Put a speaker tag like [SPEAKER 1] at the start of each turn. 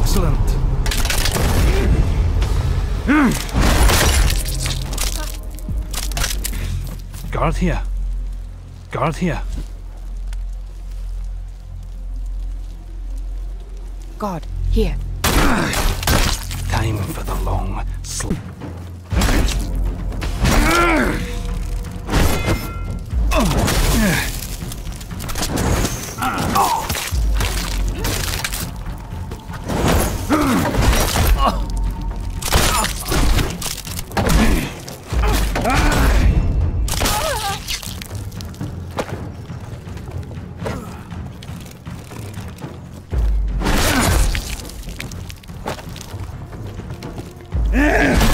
[SPEAKER 1] Excellent. Hmm. Guard here. Guard here.
[SPEAKER 2] Guard here.
[SPEAKER 1] Time for the long sleep. Oh. Hmm. Ugh!